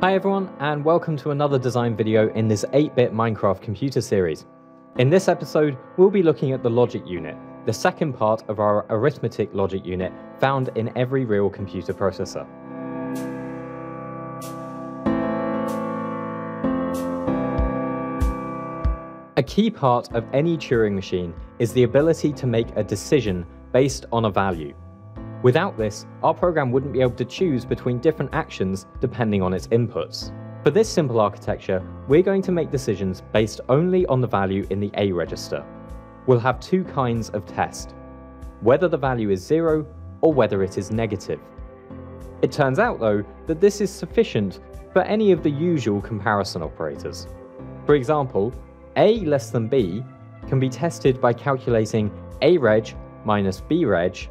Hi everyone, and welcome to another design video in this 8-bit Minecraft computer series. In this episode, we'll be looking at the logic unit, the second part of our arithmetic logic unit found in every real computer processor. A key part of any Turing machine is the ability to make a decision based on a value. Without this, our program wouldn't be able to choose between different actions depending on its inputs. For this simple architecture, we're going to make decisions based only on the value in the A register. We'll have two kinds of test, whether the value is zero or whether it is negative. It turns out though that this is sufficient for any of the usual comparison operators. For example, A less than B can be tested by calculating areg minus breg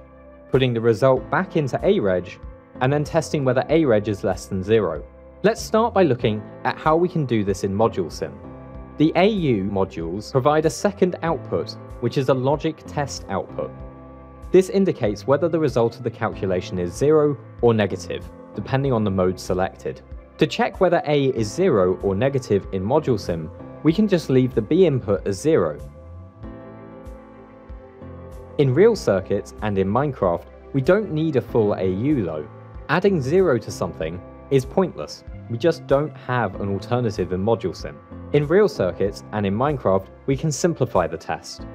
putting the result back into areg, and then testing whether areg is less than 0. Let's start by looking at how we can do this in ModuleSim. The AU modules provide a second output, which is a logic test output. This indicates whether the result of the calculation is 0 or negative, depending on the mode selected. To check whether A is 0 or negative in ModuleSim, we can just leave the B input as 0 in real circuits and in Minecraft, we don't need a full AU though. Adding zero to something is pointless. We just don't have an alternative in ModuleSim. In real circuits and in Minecraft, we can simplify the test.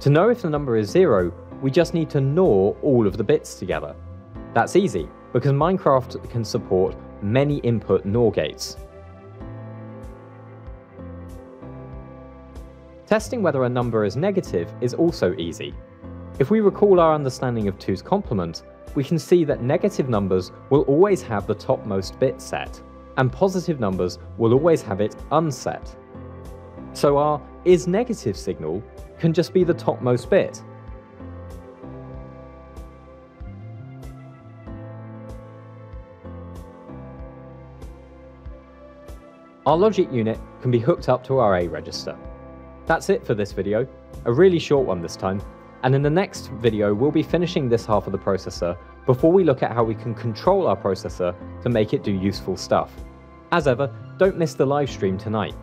To know if the number is zero, we just need to NOR all of the bits together. That's easy, because Minecraft can support many input NOR gates. Testing whether a number is negative is also easy. If we recall our understanding of 2's complement, we can see that negative numbers will always have the topmost bit set, and positive numbers will always have it unset. So our is negative signal can just be the topmost bit. Our logic unit can be hooked up to our A register. That's it for this video, a really short one this time, and in the next video, we'll be finishing this half of the processor before we look at how we can control our processor to make it do useful stuff. As ever, don't miss the live stream tonight.